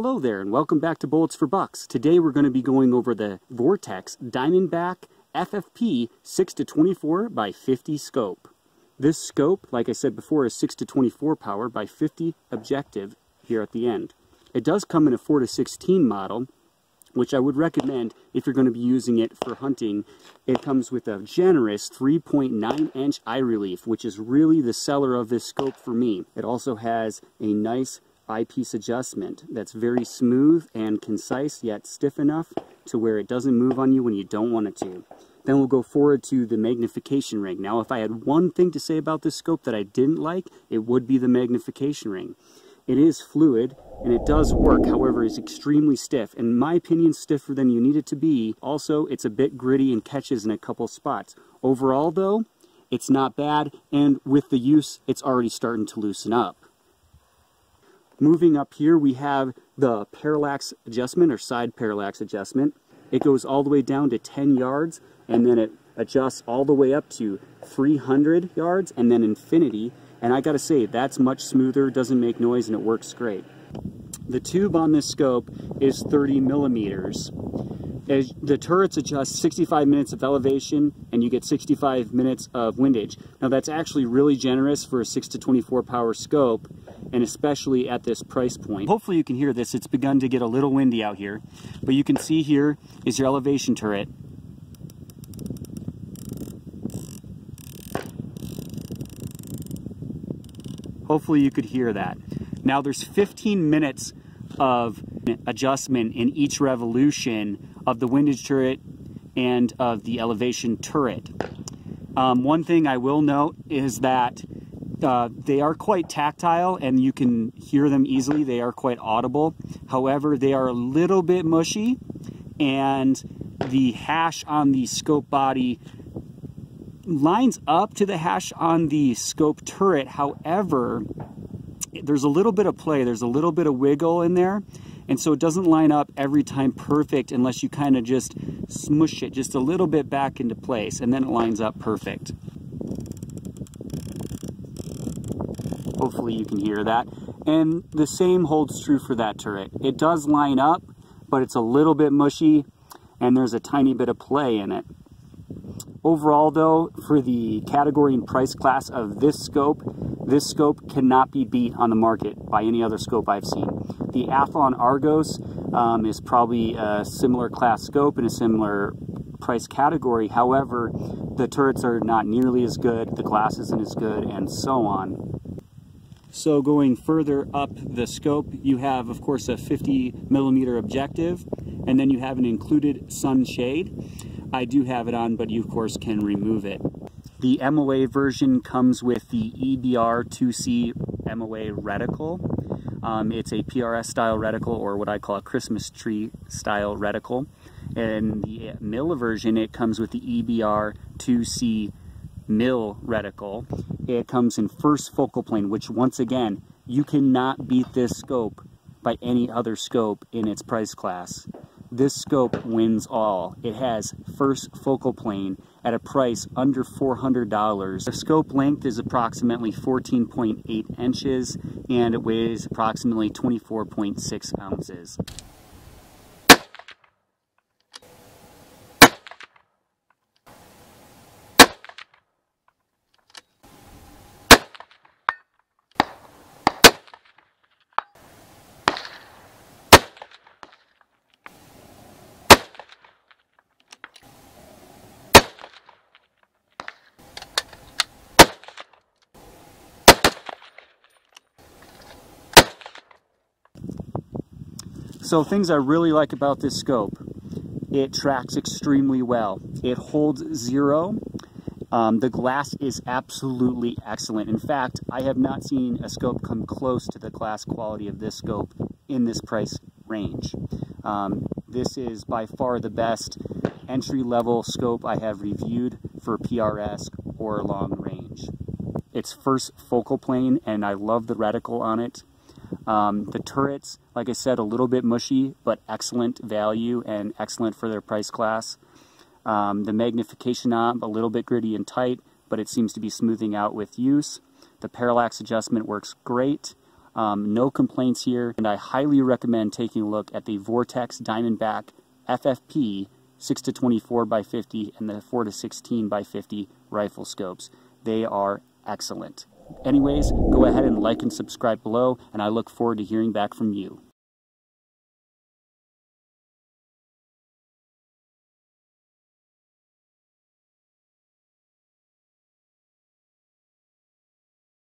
Hello there and welcome back to Bullets for Bucks. Today we're going to be going over the Vortex Diamondback FFP 6 to 24 by 50 scope. This scope, like I said before, is 6 to 24 power by 50 objective here at the end. It does come in a 4 to 16 model, which I would recommend if you're going to be using it for hunting. It comes with a generous 3.9 inch eye relief, which is really the seller of this scope for me. It also has a nice eyepiece adjustment that's very smooth and concise yet stiff enough to where it doesn't move on you when you don't want it to. Then we'll go forward to the magnification ring. Now if I had one thing to say about this scope that I didn't like, it would be the magnification ring. It is fluid and it does work, however it's extremely stiff. In my opinion, stiffer than you need it to be. Also, it's a bit gritty and catches in a couple spots. Overall though, it's not bad and with the use, it's already starting to loosen up. Moving up here, we have the parallax adjustment or side parallax adjustment. It goes all the way down to 10 yards and then it adjusts all the way up to 300 yards and then infinity. And I gotta say, that's much smoother, doesn't make noise, and it works great. The tube on this scope is 30 millimeters. As the turrets adjust 65 minutes of elevation and you get 65 minutes of windage. Now that's actually really generous for a 6 to 24 power scope and especially at this price point. Hopefully you can hear this. It's begun to get a little windy out here. But you can see here is your elevation turret. Hopefully you could hear that. Now there's 15 minutes of adjustment in each revolution of the windage turret and of the elevation turret. Um, one thing I will note is that uh, they are quite tactile and you can hear them easily. They are quite audible. However, they are a little bit mushy and the hash on the scope body lines up to the hash on the scope turret. However, there's a little bit of play, there's a little bit of wiggle in there. And so it doesn't line up every time perfect unless you kind of just smush it just a little bit back into place and then it lines up perfect. Hopefully you can hear that. And the same holds true for that turret. It does line up, but it's a little bit mushy and there's a tiny bit of play in it. Overall though, for the category and price class of this scope, this scope cannot be beat on the market by any other scope I've seen. The Athlon Argos um, is probably a similar class scope in a similar price category. However, the turrets are not nearly as good, the glass isn't as good, and so on. So going further up the scope, you have, of course, a 50 millimeter objective, and then you have an included sunshade. I do have it on, but you, of course, can remove it. The MOA version comes with the EBR2C MOA reticle. Um, it's a PRS style reticle or what I call a Christmas tree style reticle. And the mil version, it comes with the EBR2C mil reticle. It comes in first focal plane, which once again, you cannot beat this scope by any other scope in its price class. This scope wins all. It has first focal plane at a price under $400. The scope length is approximately 14.8 inches and it weighs approximately 24.6 ounces. So things I really like about this scope, it tracks extremely well. It holds zero. Um, the glass is absolutely excellent. In fact, I have not seen a scope come close to the glass quality of this scope in this price range. Um, this is by far the best entry-level scope I have reviewed for PRS or long range. It's first focal plane and I love the reticle on it. Um, the turrets, like I said, a little bit mushy, but excellent value and excellent for their price class. Um, the magnification knob, a little bit gritty and tight, but it seems to be smoothing out with use. The parallax adjustment works great. Um, no complaints here, and I highly recommend taking a look at the Vortex Diamondback FFP 6 to 24 by 50 and the 4 to 16 by 50 rifle scopes. They are excellent. Anyways, go ahead and like and subscribe below, and I look forward to hearing back from you.